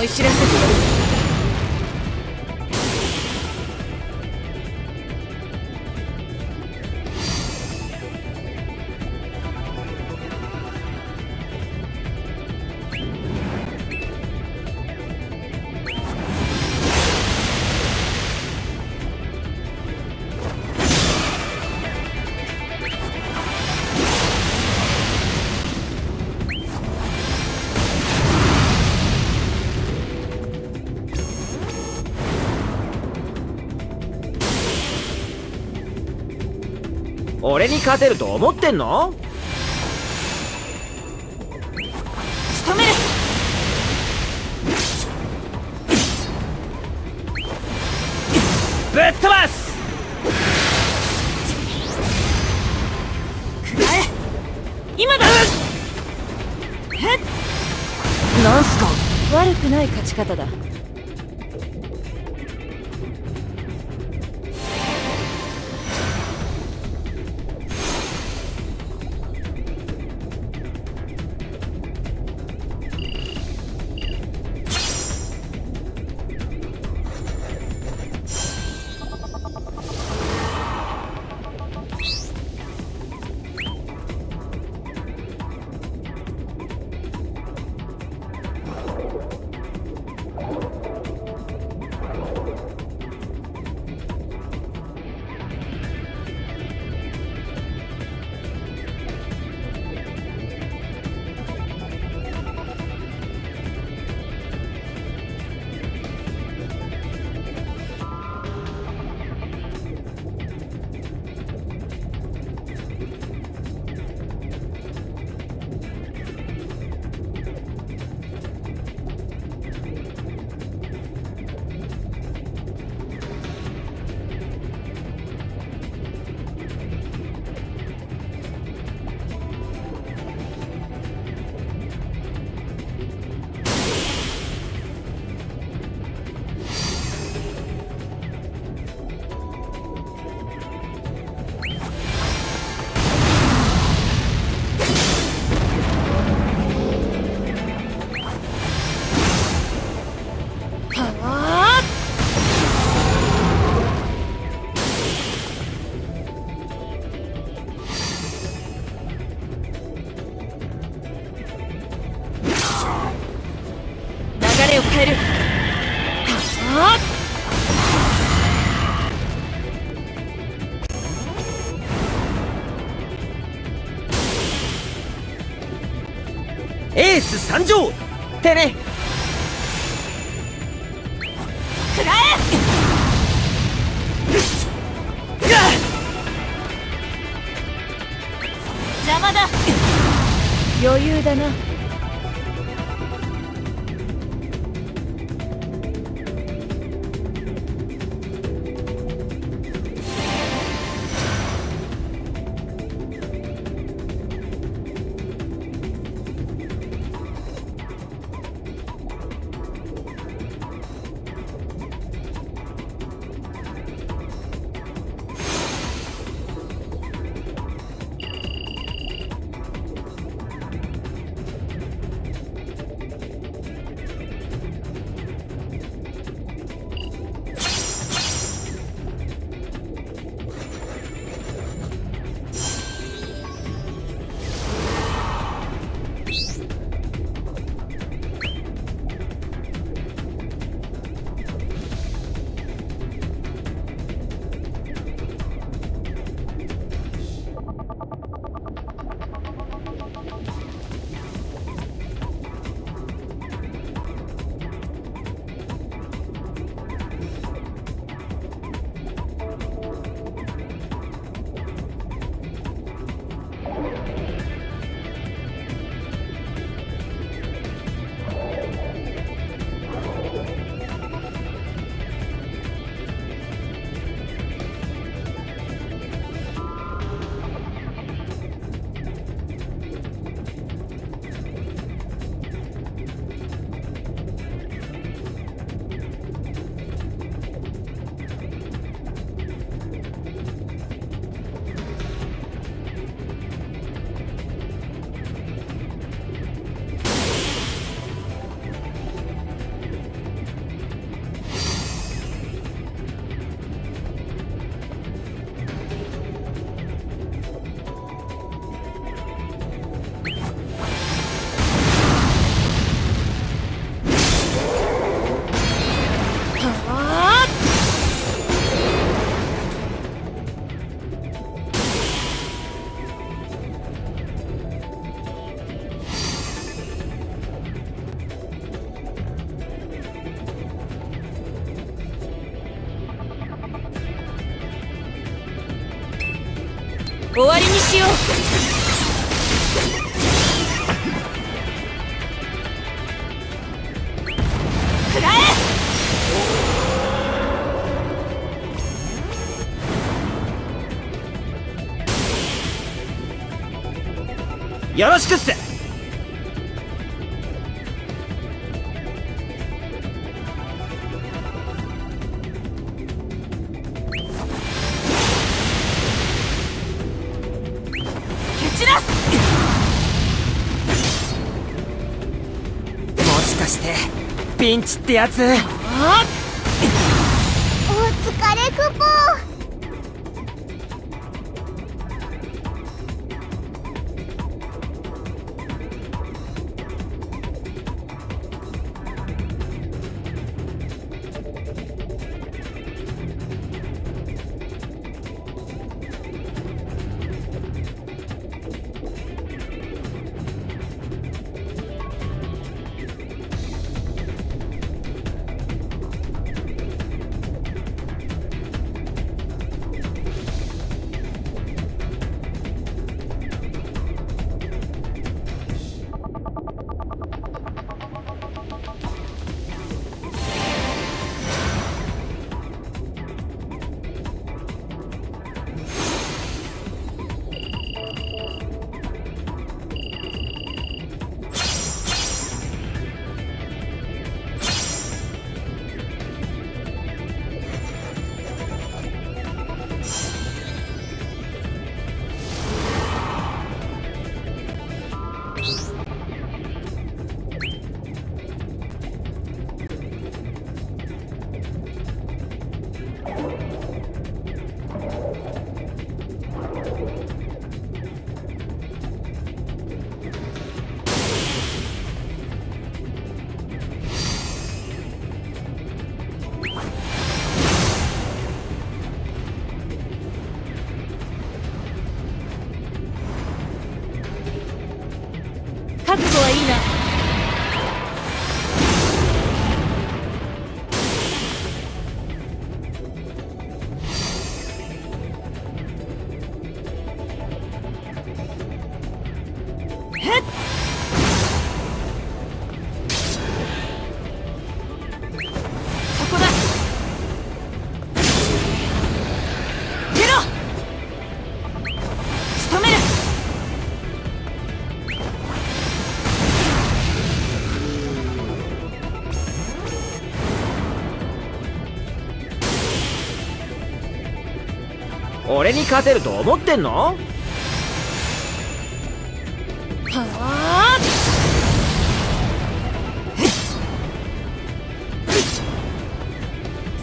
思い知らせ俺に勝てると思ってんの？仕留める。ぶっ飛ばす！くらえ？今だ。へっ！なんすか？悪くない勝ち方だれを変える。はあエース参上！ってねくらえ。邪魔だ。余裕だな終わりにしよう。食らえよろしくっすンチってやつ。あお疲れクポ覚俺に勝てると思ってんの？はあ。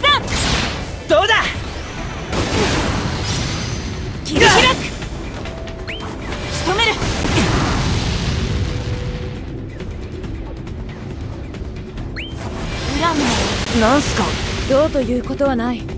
さあどうだ？切り開く。仕留める。恨むななんすか？どうということはない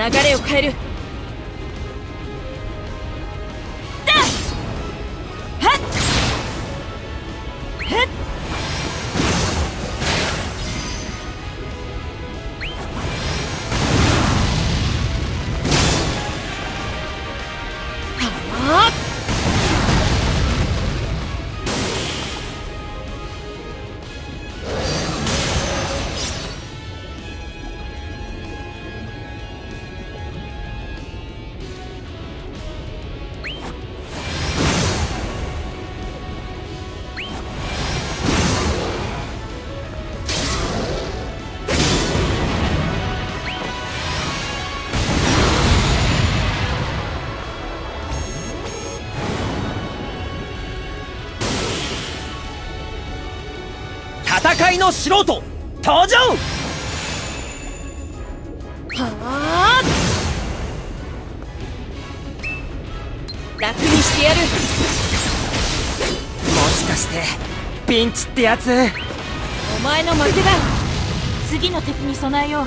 流れを変える。戦いの素人登場！はあ？楽にしてやる。もしかしてピンチってやつ？お前の負けだ。次の敵に備えよう